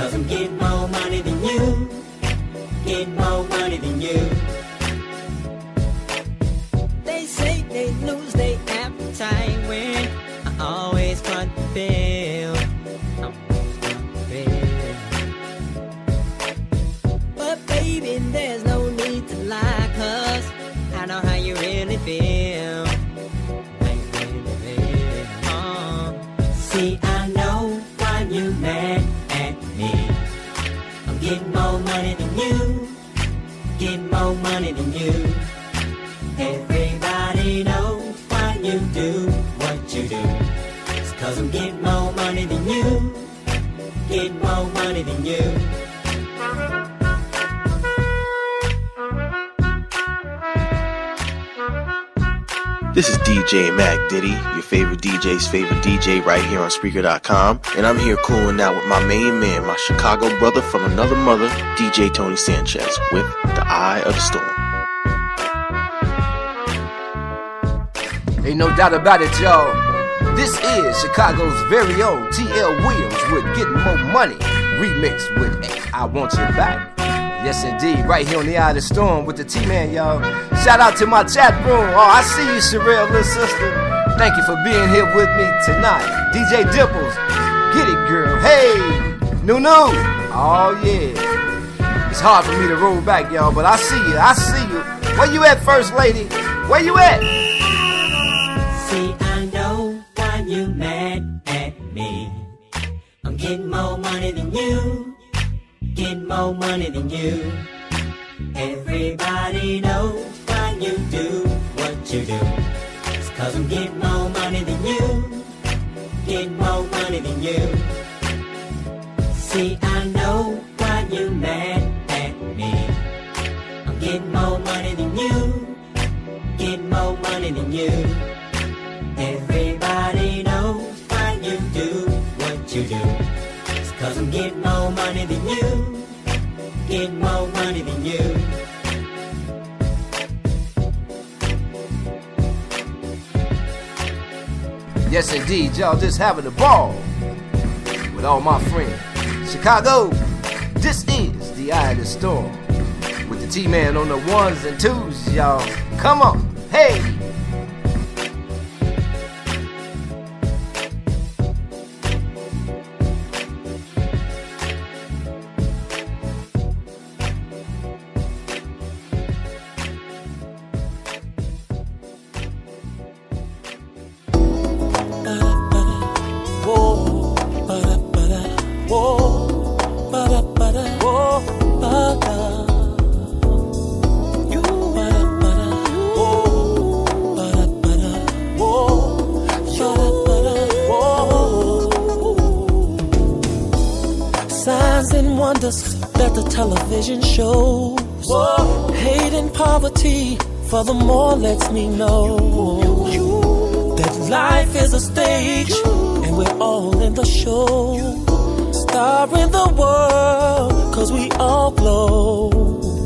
Cause I'm getting more money than you. Getting more money than you. You. Everybody knows you do what you do. It's cause I'm getting more money than you. More money than you. This is DJ Mac Diddy, your favorite DJ's favorite DJ right here on Spreaker.com. And I'm here cooling out with my main man, my Chicago brother from another mother, DJ Tony Sanchez, with The Eye of the Storm. Ain't no doubt about it, y'all. This is Chicago's very own TL Williams with Getting More Money, remix with I Want You Back. Yes, indeed, right here on the Eye of the Storm with the T-Man, y'all. Shout out to my chat room. Oh, I see you, Sherelle, little sister. Thank you for being here with me tonight. DJ Dimples, get it, girl. Hey, Nunu. Oh, yeah. It's hard for me to roll back, y'all, but I see you. I see you. Where you at, First Lady? Where you at? See, I know why you mad at me. I'm getting more money than you. Getting more money than you. Everybody knows why you do what you do. It's cause I'm getting more money than you. Getting more money than you. See, I know why you mad at me. I'm getting more money than you. Getting more money than you. Getting more money than you. get more money than you. Yes, indeed, y'all just having a ball with all my friends. Chicago, this is the Eye of the Storm with the T-Man on the ones and twos, y'all. Come on, hey. Television shows. Hate and poverty, furthermore, lets me know that life is a stage and we're all in the show. Starring the world, cause we all glow.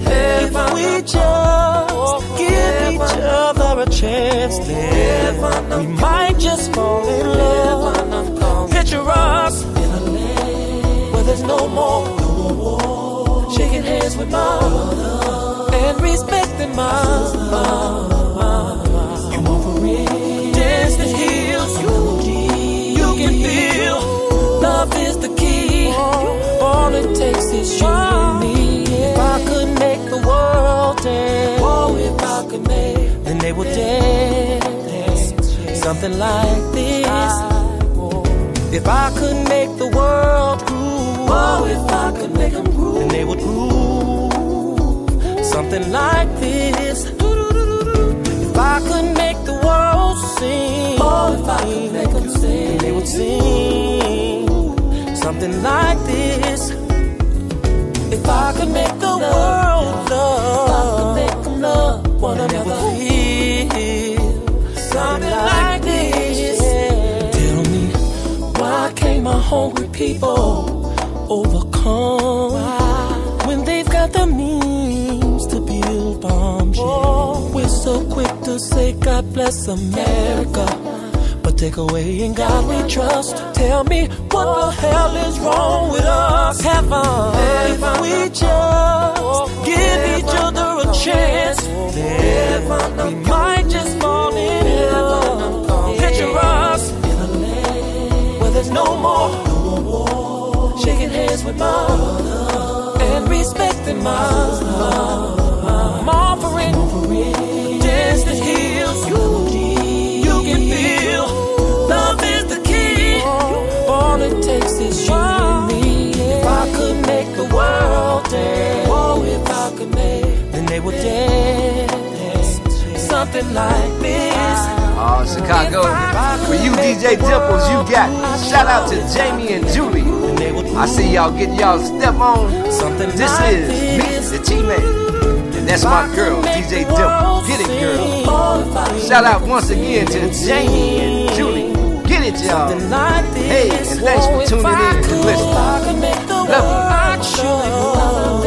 If we just give each other a chance, then we might just fall in love. Picture us in a land where there's no more, no more war. Shaking hands with mom and respecting mom. For real? Dance the heels. You can feel love is the key. All it takes is you and me. If I could make the world dance, oh, if I could make, then they would dance. Something like this. If I could make the world groove, oh, if I could make them they would groove. Something like this. If I could make the world sing, oh, if I could make them sing, they would sing. Something like this. If I could make the world love, if I could make them love one another, feel something like this. Tell me, why can't my hungry people overcome got the means to build bombs? Yeah. We're so quick to say God bless America, but take away. In God we trust. Tell me what the hell is wrong with us? Heaven, if we just give each other a chance, we might just fall in love. Picture us in a land where there's no more shaking hands with mom and respecting mom. I'm offering dance that heals you. You can feel love is the key. All it takes is you and me. If I could make the world dance, oh, if I could make, then they would dance something like this. Oh, Chicago. For you DJ Dimples, you got. Shout out to Jamie and Julie. I see y'all get y'all step on. Something This like is this. me, the T-Man. And that's my girl, DJ Dimple. Get it, girl. Shout out once again to Jamie and Julie. Get it, y'all. Hey, and thanks for tuning in and listening. if I could make the Love you.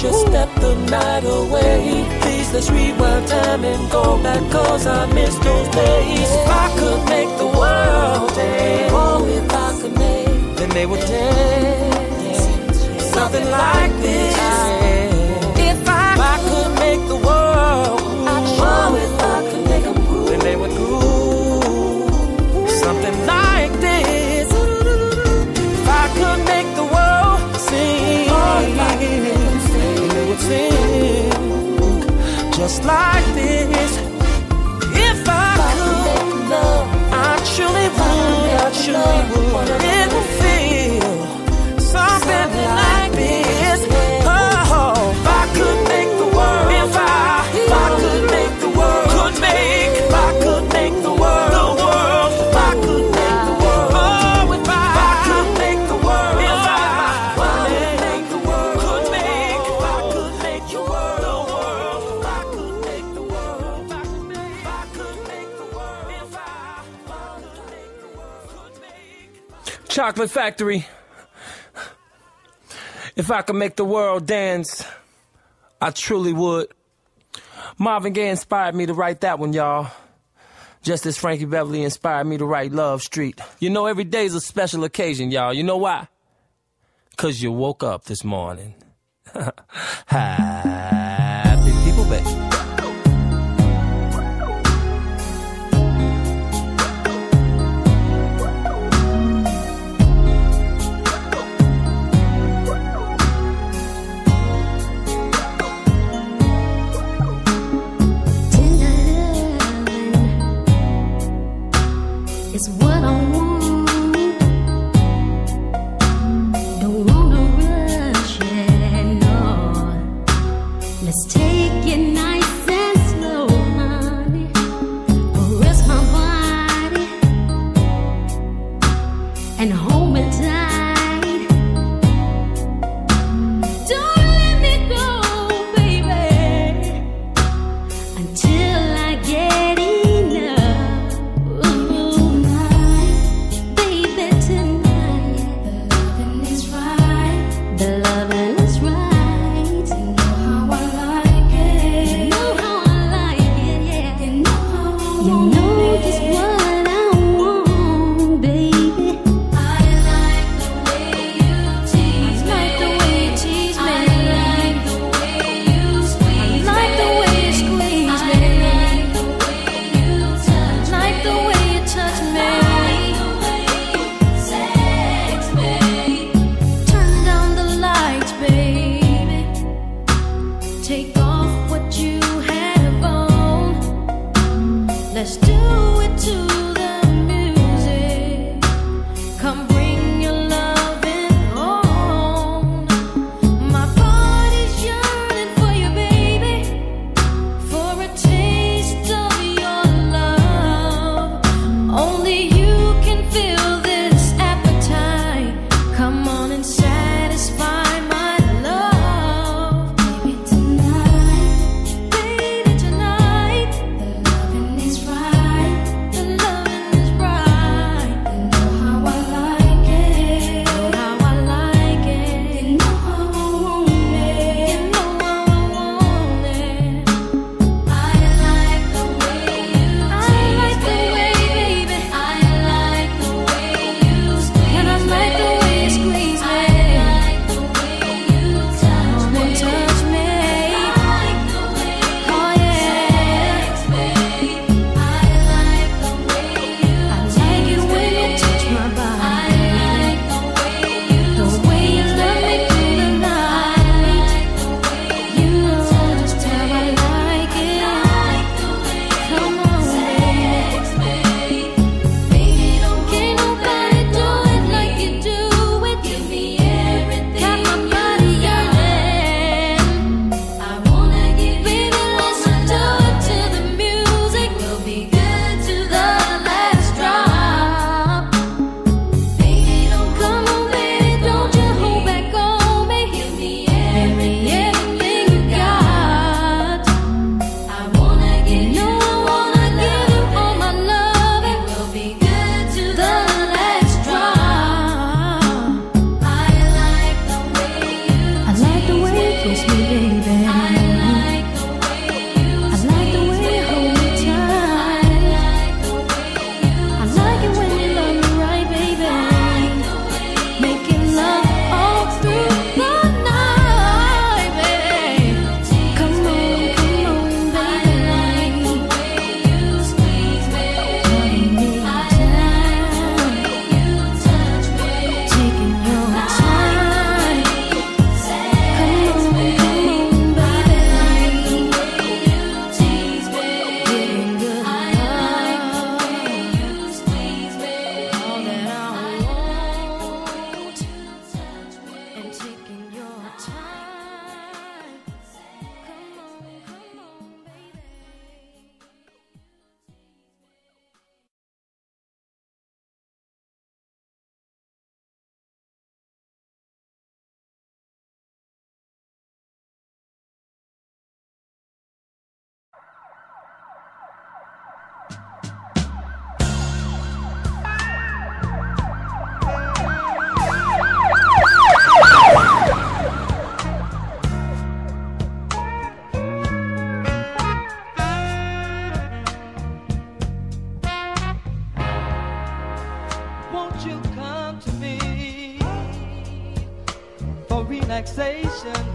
Just step the night away. Please let's rewind time and go back cause I miss those days. If I could make the world dance, oh if I could make, then they would dance. Chocolate Factory. If I could make the world dance, I truly would. Marvin Gaye inspired me to write that one, y'all. Just as Frankie Beverly inspired me to write Love Street. You know, every day's a special occasion, y'all. You know why? Cause you woke up this morning. Happy people, baby. Take off what you had of. Let's do it too. Relaxation?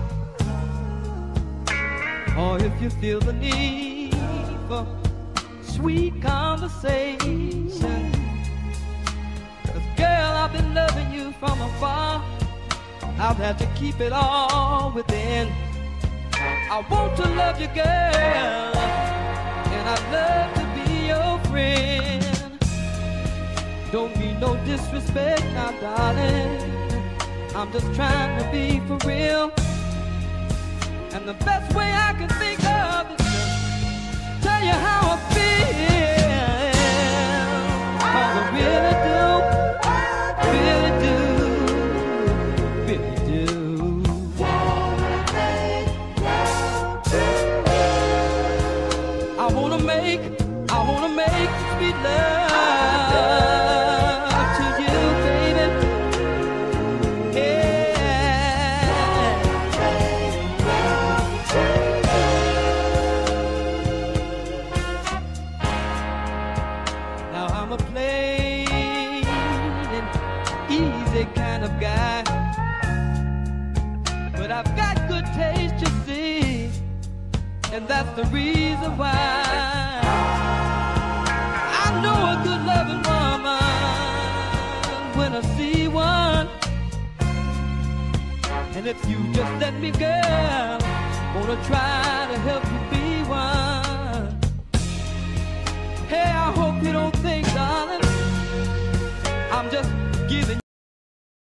Or if you feel the need for sweet conversation. Cause girl, I've been loving you from afar. I've had to keep it all within. I want to love you, girl, and I'd love to be your friend. Don't mean no disrespect now, darling. I'm just trying to be for real. And the best way I can think of is to tell you how I but I've got good taste, you see and that's the reason why I know a good loving woman when I see one. And if you just let me, girl, wanna try to help you be one. Hey, I hope you don't think, darling, I'm just